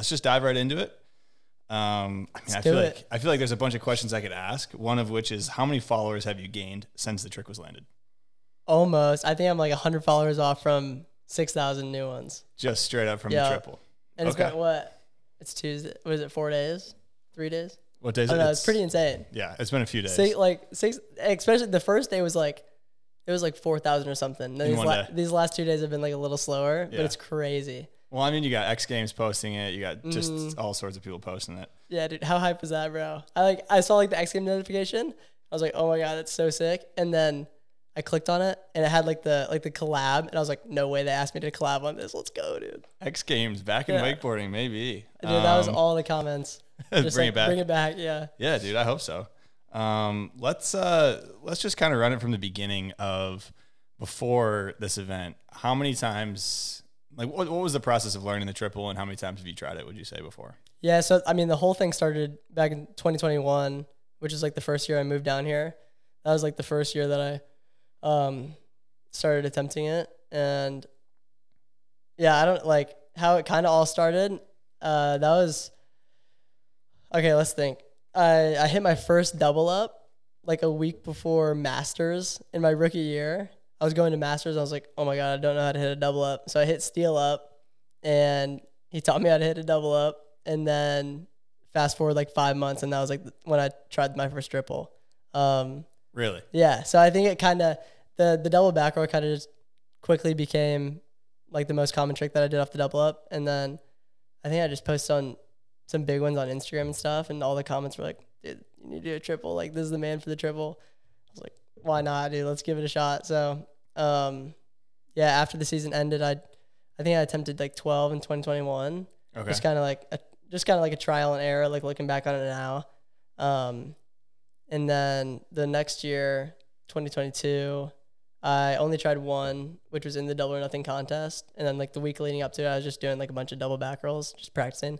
let's just dive right into it. Um, I mean, Let's I feel like I feel like there's a bunch of questions I could ask. One of which is, how many followers have you gained since the trick was landed? Almost. I think I'm like 100 followers off from 6,000 new ones. Just straight up from Yeah. the triple. And it's Okay. been what? It's Tuesday. Was it four days? Three days? What days? I don't know. It's pretty insane. Yeah, it's been a few days. Six, like six, especially the first day was like, it was like 4,000 or something. These, la- these last two days have been like a little slower, Yeah. but it's crazy. Well, I mean, you got X Games posting it. You got just Mm. all sorts of people posting it. Yeah, dude, how hype was that, bro? I like I saw like the X Game notification. I was like, oh my god, that's so sick. And then I clicked on it, and it had like the like the collab, and I was like, no way, they asked me to collab on this. Let's go, dude. X Games back in Yeah. wakeboarding, maybe. Dude, that was Um, all the comments. bring Just it back. Bring it back. Yeah. Yeah, dude, I hope so. Um, let's uh, let's just kind of run it from the beginning of before this event. How many times? Like, what, what was the process of learning the triple, and how many times have you tried it? Would you say before? Yeah, so I mean, the whole thing started back in 2021, which is like the first year I moved down here. That was like the first year that I um, started attempting it, and yeah, I don't like how it kind of all started. Uh, that was okay. Let's think. I I hit my first double up like a week before Masters in my rookie year. I was going to Masters. I was like, oh my god, I don't know how to hit a double up. So I hit Steel up, and he taught me how to hit a double up. And then fast forward like five months, and that was like when I tried my first triple. Um, Really? yeah, so I think it kind of the the double back roll kind of just quickly became like the most common trick that I did off the double up, and then I think I just posted on some big ones on Instagram and stuff, and all the comments were like, "Dude, you need to do a triple. Like this is the man for the triple." I was like, "Why not, dude? Let's give it a shot." So, um, yeah, after the season ended, I I think I attempted like 12 in 2021 Okay. just kind of like a, just kind of like a trial and error like looking back on it now. Um and then the next year 2022 i only tried one which was in the double or nothing contest. And then like the week leading up to it i was just doing like a bunch of double back rolls just practicing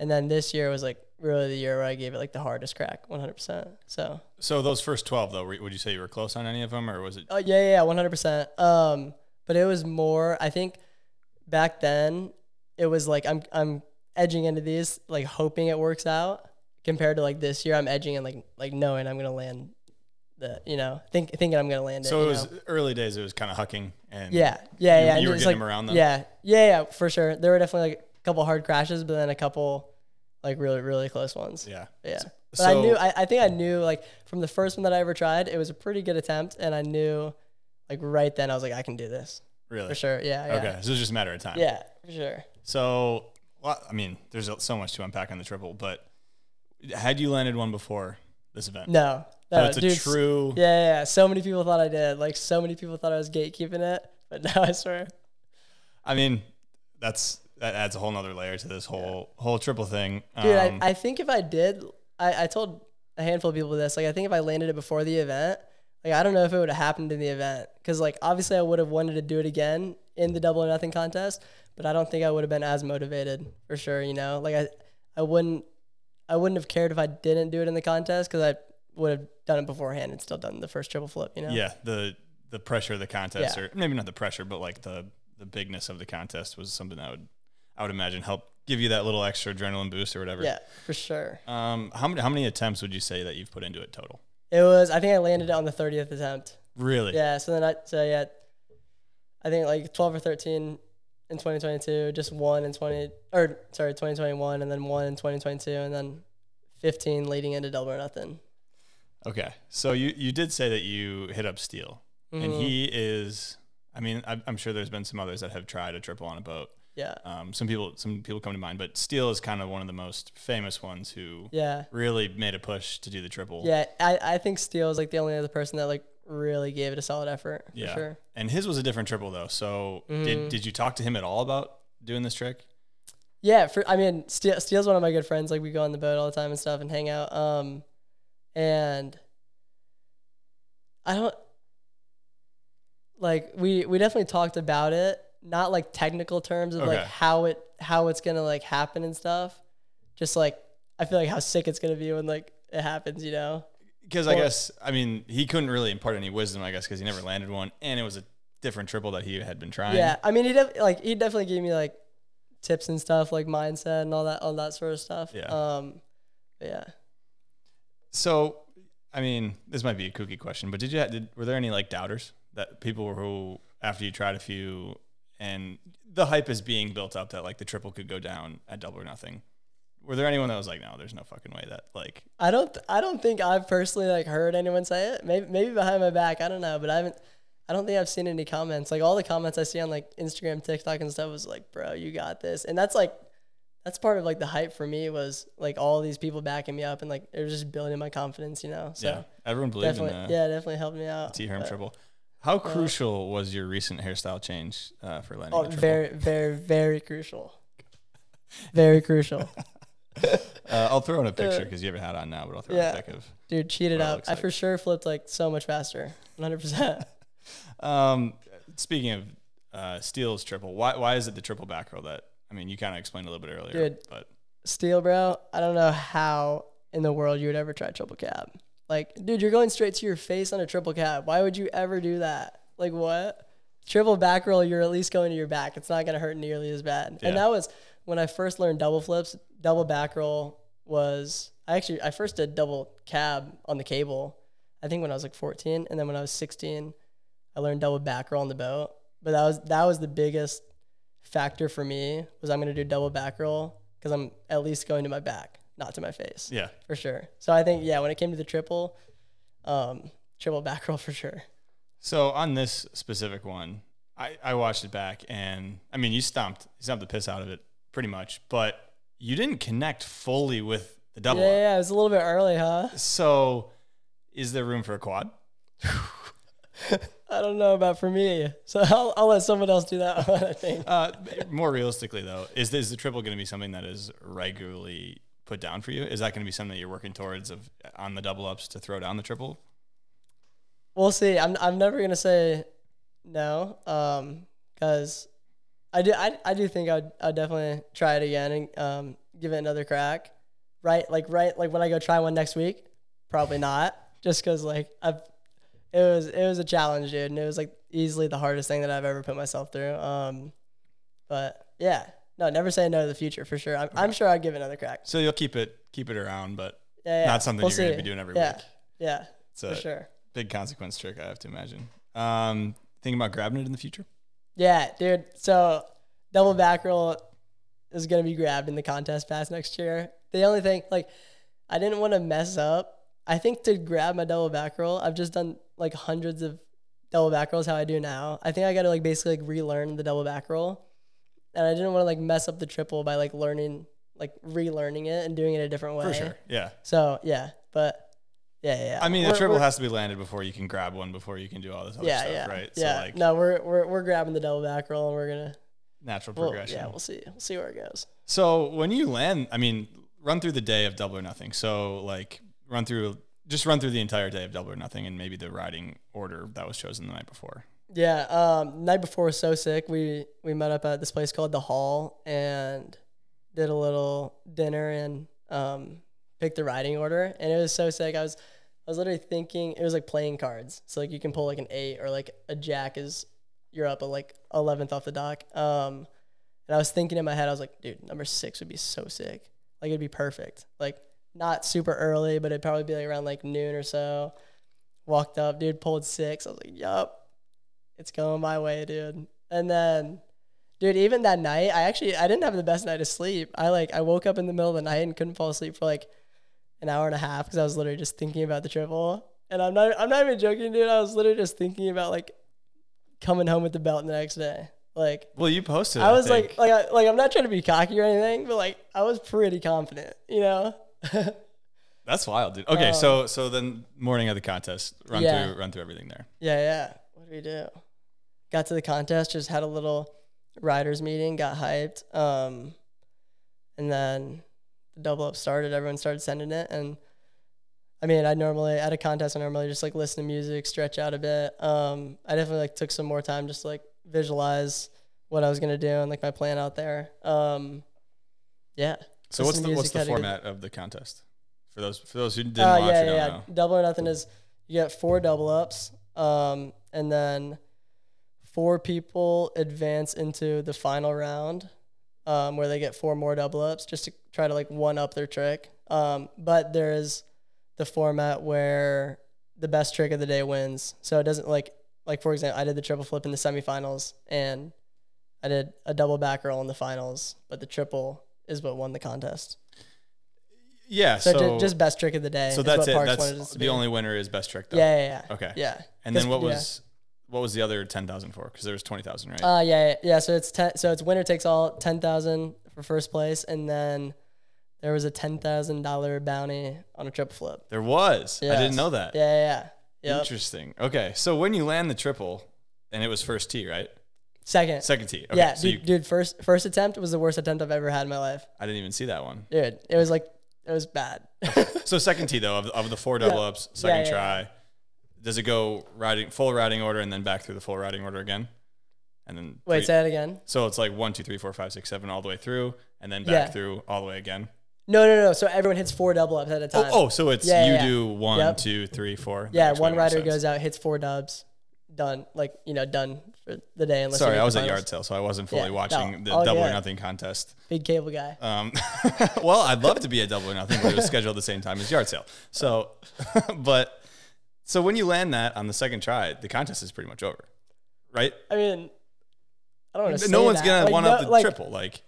and then this year was like really the year where i gave it like the hardest crack 100% so So those first twelve, though, were- would you say you were close on any of them, or was it? Oh yeah, yeah, yeah, one hundred percent. Um, but it was more. I think back then it was like I'm I'm edging into these like hoping it works out. Compared to like this year, I'm edging and like like knowing I'm gonna land the you know think thinking I'm gonna land it. So it was know? early days. It was kind of hucking and yeah, yeah, you- yeah. you and were getting like, them around them? Yeah, yeah, yeah, for sure. There were definitely like a couple hard crashes, but then a couple like really really close ones. yeah. Yeah. So- But I knew, I, I think I knew like from the first one that I ever tried, it was a pretty good attempt. And I knew like right then I was like, I can do this Really? for sure. Yeah. Yeah. Okay. So it was just a matter of time. Yeah, for sure. So, well, I mean, there's so much to unpack on the triple, but had you landed one before this event? No. So it's a dude, s- true. Yeah, yeah, yeah. So many people thought I did. Like so many people thought I was gatekeeping it. But now I swear. I mean, that's that adds a whole nother layer to this whole whole triple thing. Dude, Um, I, I think if I did, I, I told a handful of people this. Like, I think if I landed it before the event, like, I don't know if it would have happened in the event. Cause, like, obviously, I would have wanted to do it again in the double or nothing contest, but I don't think I would have been as motivated for sure, you know? Like, I, I wouldn't, I wouldn't have cared if I didn't do it in the contest because I would have done it beforehand and still done the first triple flip, you know? yeah, the the pressure of the contest, Yeah. or maybe not the pressure, but like the the bigness of the contest was something that would I would imagine help give you that little extra adrenaline boost or whatever. Yeah, for sure. Um, how many how many attempts would you say that you've put into it total? It was, I think I landed it on the 30th attempt. Really? Yeah. So then I so yeah, I think like twelve or thirteen in twenty twenty two, just one in twenty or sorry twenty twenty one, and then one in twenty twenty two, and then fifteen leading into double or nothing. Okay. So you you did say that you hit up Steel, and Mhm. he is. I mean, I'm, I'm sure there's been some others that have tried a triple on a boat. Yeah. Um, some people some people come to mind, but Steel is kind of one of the most famous ones who Yeah. really made a push to do the triple. Yeah. I, I think Steel is like the only other person that like really gave it a solid effort. For Yeah. sure. And his was a different triple though. So did Mhm. did you talk to him at all about doing this trick? Yeah, for I mean, Steel, Steel's one of my good friends. Like we go on the boat all the time and stuff and hang out. Um, and I don't like we we definitely talked about it, not like technical terms of like Okay. how it how it's gonna like happen and stuff. Just like I feel like how sick it's gonna be when like it happens, you know? Because I Well- guess I mean he couldn't really impart any wisdom. I guess because he never landed one, and it was a different triple that he had been trying. Yeah, I mean he def- like he definitely gave me like tips and stuff like mindset and all that all that sort of stuff. Yeah. Um, but yeah. So, I mean, this might be a kooky question, but did you did were there any like doubters that people who after you tried a few and the hype is being built up that like the triple could go down at double or nothing? Were there anyone that was like, no, there's no fucking way that like I don't I don't think I've personally like heard anyone say it. Maybe maybe behind my back. I don't know, but I haven't. I don't think I've seen any comments. Like all the comments I see on like Instagram, TikTok, and stuff was like, "Bro, you got this," and that's like that's part of like the hype for me was like all these people backing me up and like it was just building my confidence, you know. So yeah, everyone believed in the yeah, definitely helped me out. T Herm triple. How crucial was your recent hairstyle change uh, for landing Oh, very, very, very crucial. Very crucial, Uh, I'll throw in a picture because you haven't had on now, but I'll throw in a pic of. dude. Cheated up. I like. for sure flipped like so much faster. One hundred percent. Um, speaking of uh, Steel's triple, why why is it the triple back roll that? I mean, you kind of explained a little bit earlier, Dude. but Steel, bro. I don't know how in the world you would ever try triple cab. Like, dude, you're going straight to your face on a triple cab. Why would you ever do that? Like, what? Triple back roll, you're at least going to your back. It's not going to hurt nearly as bad. Yeah. And that was when I first learned double flips. Double back roll was, I actually, I first did double cab on the cable, I think when I was like 14. And then when I was 16, I learned double back roll on the boat. But that was, that was the biggest factor for me was I'm going to do double back roll because I'm at least going to my back, not to my face yeah, for sure. So I think yeah, when it came to the triple, um, triple back roll for sure. So on this specific one, I, I watched it back and I mean you stomped you stomped the piss out of it pretty much, but you didn't connect fully with the double. yeah, up. yeah, it was a little bit early, huh? So is there room for a quad? I don't know about for me, so I'll, I'll let someone else do that one. I think. Uh, more realistically though, is is the triple going to be something that is regularly put down for you? Is that going to be something that you're working towards of on the double ups to throw down the triple? We'll see. I'm I'm never gonna say no, um, because I do I, I do think I'd I'd definitely try it again and um give it another crack. Right, like right, like when I go try one next week, probably not. Just because like I've it was it was a challenge, dude, and it was like easily the hardest thing that I've ever put myself through. Um, but yeah, no, never say no to the future for sure. I'm, I'm sure I'd give it another crack. So you'll keep it keep it around, but Yeah, yeah. not something We'll you're going to be doing every yeah, week. Yeah, It's for sure. big consequence trick, I have to imagine. Um, thinking about grabbing it in the future. Yeah, dude. So double back roll is gonna be grabbed in the contest pass next year. The only thing, like, I didn't want to mess up. I think to grab my double back roll, I've just done like hundreds of double back rolls how I do now. I think I got to like basically like relearn the double back roll, and I didn't want to like mess up the triple by like learning, like relearning it and doing it a different way. For sure. Yeah. So yeah, but yeah, yeah. yeah. I mean, the We're- triple we're- has to be landed before you can grab one, before you can do all this other yeah, stuff, yeah, right? yeah. So, like, no, we're we're we're grabbing the double back roll and we're gonna. natural Well, progression. yeah, we'll see. We'll see where it goes. So when you land, I mean, run through the day of double or nothing. So like run through, just run through the entire day of double or nothing, and maybe the riding order that was chosen the night before. Yeah, um, night before was so sick. We we met up at this place called the Hall and did a little dinner and um, picked the riding order, and it was so sick. I was I was literally thinking it was like playing cards. So like you can pull like an eight or like a jack is you're up at like eleventh off the dock. Um, and I was thinking in my head, I was like, dude, number six would be so sick. Like it'd be perfect. Like not super early, but it'd probably be like around like noon or so. Walked up, dude, pulled six. I was like, yup, it's going my way, dude. And then, dude, even that night, I actually I didn't have the best night of sleep. I like I woke up in the middle of the night and couldn't fall asleep for like an hour and a half because I was literally just thinking about the triple. And I'm not I'm not even joking, dude. I was literally just thinking about like coming home with the belt the next day. Like Well, you posted. I was think. like like I, like I'm not trying to be cocky or anything, but like I was pretty confident, you know. that's wild, dude. Okay, um, so so then morning of the contest, run Yeah. through run through everything there. Yeah, yeah. What do we do? Got to the contest, just had a little riders meeting, got hyped. Um, and then the double up started. Everyone started sending it, and I mean, I normally at a contest, I normally just like listen to music, stretch out a bit. Um, I definitely like took some more time just to, like visualize what I was gonna do and like my plan out there. Um, yeah. So what's the what's the format of the contest for those for those who didn't Uh, watch yeah, yeah, know? Double or nothing is you get four double ups, um, and then four people advance into the final round, um, where they get four more double ups just to try to like one up their trick. Um, but there is the format where the best trick of the day wins. So it doesn't like like for example, I did the triple flip in the semifinals and I did a double back roll in the finals, but the triple is what won the contest. Yeah. So, So, just best trick of the day. so that's it. That's wanted us to the be. only winner is best trick though. Yeah, yeah, yeah. Okay. Yeah. And then what was what was the other ten thousand for? Because there was twenty thousand, right? Uh, yeah, yeah, yeah. So it's ten. So it's winner takes all, ten thousand for first place, and then there was a ten thousand dollar bounty on a triple flip. there was. I didn't know that. Yeah, yeah, yeah. Yep. Interesting. Okay. So when you land the triple, and it was first tee, right? Second. Second tee. Okay. yeah, so dude, you, dude. First, first attempt was the worst attempt I've ever had in my life, I didn't even see that one. dude. It was like, it was bad. So second tee though of, of the four double ups, second yeah, try. Does it go riding full riding order and then back through the full riding order again? And then Wait, three- say that again. so it's like one, two, three, four, five, six, seven, all the way through, and then back Yeah. through all the way again. No, no, no. So everyone hits four double ups at a Oh, time. oh, so it's Yeah, you yeah, do one, Yep. two, three, four. Yeah. One rider goes out, hits four dubs, done. Like you know, done for the day. Unless Sorry, I was at yard sale, so I wasn't fully Yeah, no. watching the Oh, double or nothing contest. Big cable guy. Um, well, I'd love to be at double or nothing, but it was scheduled the same time as yard sale. So, but so when you land that on the second try, the contest is pretty much over, right? I mean, I don't want to. no one's gonna like, one no, up the like, triple. Like,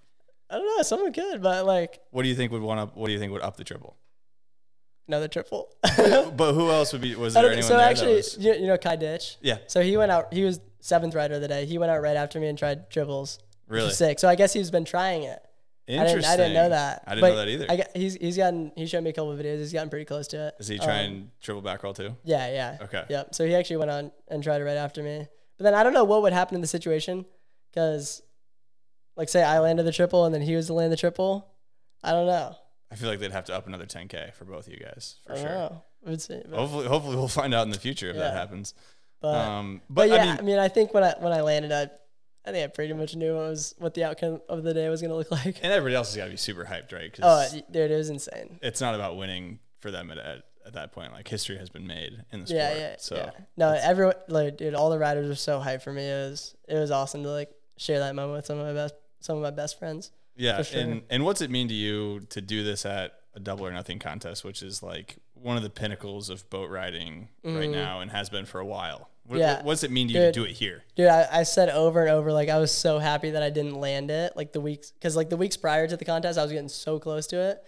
I don't know. Someone could, but like what do you think would one up? What do you think would up the triple? another triple. but who else would be? Was there anyone so there? actually, that was, you, you know Kai Ditsch. yeah, So he went out. He was seventh rider of the day. He went out right after me and tried triples. really sick. So I guess he's been trying it. I interesting. didn't, I didn't know that. I didn't But know that either. I got, he's he's gotten. He showed me a couple of videos. He's gotten pretty close to it. Is he Um, trying triple back roll too? Yeah, yeah. Okay. Yep. So he actually went on and tried it right after me. But then I don't know what would happen in the situation because, like, say I landed the triple and then he was to land the triple. I don't know. I feel like they'd have to up another 10k for both of you guys for I don't sure. know. See. But, Hopefully, hopefully we'll find out in the future if that happens. but, um, but, but, yeah, I mean, I think when I when I landed, I I think I pretty much knew what was what the outcome of the day was gonna look like. and everybody else has got to be super hyped, right? Oh, Because dude, it was insane. it's not about winning for them at, at, at that point. Like history has been made in the sport. Yeah, yeah. So yeah. no, everyone, like, dude, all the riders were so hyped for me. It was it was awesome to like share that moment with some of my best some of my best friends. yeah. sure. And and what's it mean to you to do this at a double or nothing contest, which is like one of the pinnacles of boat riding right mm-hmm. now and has been for a while? What. Yeah. what- what's it mean to you to do it here? Dude, I, I said over and over, like I was so happy that I didn't land it. Like the weeks, because like the weeks prior to the contest, I was getting so close to it,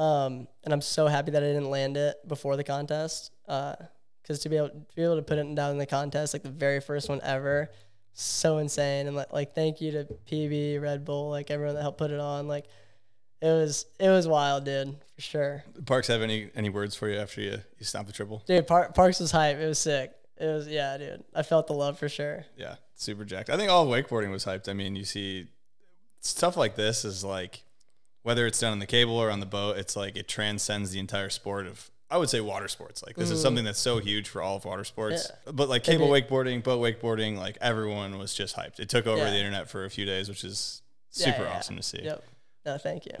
um, and I'm so happy that I didn't land it before the contest. Because to be able to be able to put it down in the contest, like the very first one ever, so insane. And like, like thank you to PB, Red Bull, like everyone that helped put it on. Like it was it was wild, dude, for sure. Parks have any any words for you after you you stomp the triple? Dude, Par- Parks was hype. It was sick. It was yeah, dude. I felt the love for sure. Yeah, super jacked. I think all of wakeboarding was hyped. I mean, you see stuff like this is like whether it's done on the cable or on the boat, it's like it transcends the entire sport of I would say water sports. Like this is something mm. that's so huge for all of water sports. But like cable wakeboarding, boat wakeboarding, like everyone was just hyped. It took over Yeah. the internet for a few days, which is super yeah, yeah. awesome to see. Yep. No, thank you.